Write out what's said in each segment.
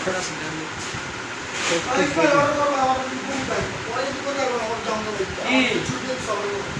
थोड़ा सा ध्यान दो और और और और जाऊँगा भाई ये छूट सब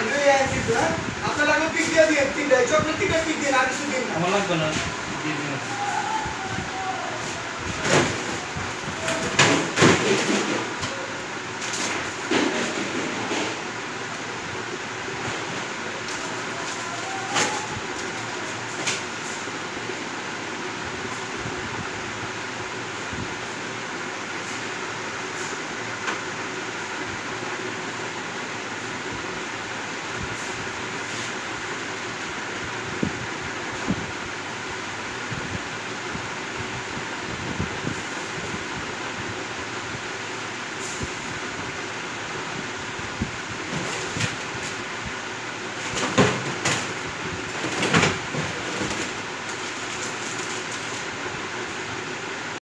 আপনার লাগবে পিক দিয়ে দিয়ে তিনটা চকলেট তিনটা পিক দিয়ে আর কিছু দিন আমার লাগবে না।